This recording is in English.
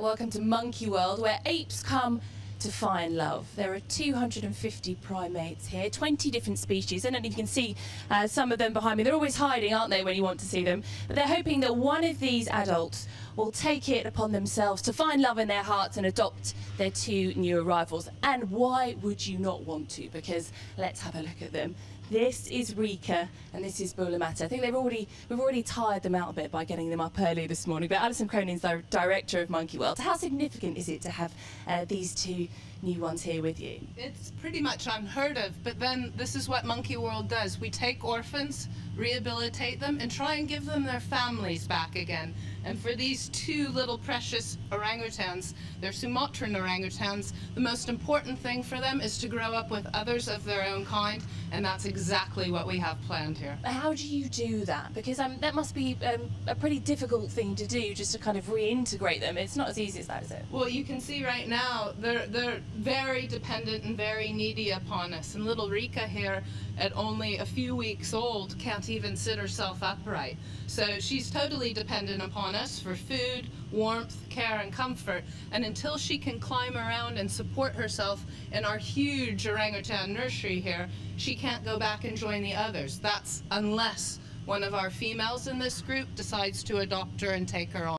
Welcome to Monkey World, where apes come to find love. There are 250 primates here, 20 different species. I don't know if you can see uh, some of them behind me. They're always hiding, aren't they, when you want to see them? But they're hoping that one of these adults will take it upon themselves to find love in their hearts and adopt their two new arrivals. And why would you not want to? Because let's have a look at them. This is Rieke and this is Bulu Mata. I think they've already we've already tired them out a bit by getting them up early this morning. But Alison Cronin's the director of Monkey World. How significant is it to have uh, these two new ones here with you? It's pretty much unheard of, but then this is what Monkey World does. We take orphans, rehabilitate them, and try and give them their families back again. And for these two little precious orangutans, they're Sumatran orangutans, the most important thing for them is to grow up with others of their own kind, and that's exactly what we have planned here. How do you do that? Because um, that must be um, a pretty difficult thing to do, just to kind of reintegrate them. It's not as easy as that, is it? Well, you can see right now they're they're very dependent and very needy upon us. And little Rieke here, at only a few weeks old, can't even sit herself upright. So she's totally dependent upon us for food, warmth, care, and comfort. And until she can climb around and support herself in our huge orangutan nursery here, she can't go back and join the others. That's unless one of our females in this group decides to adopt her and take her on.